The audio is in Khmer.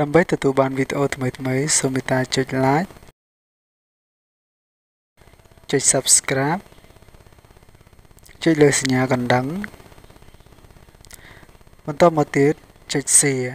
ដើម្បីទទួលបានវីដេអូថ្មីៗសូមមេត្តាចុច like ចុច Subscribe ចុចលើសញ្ញាកណ្ដឹងបន្តមកទៀតចុច Share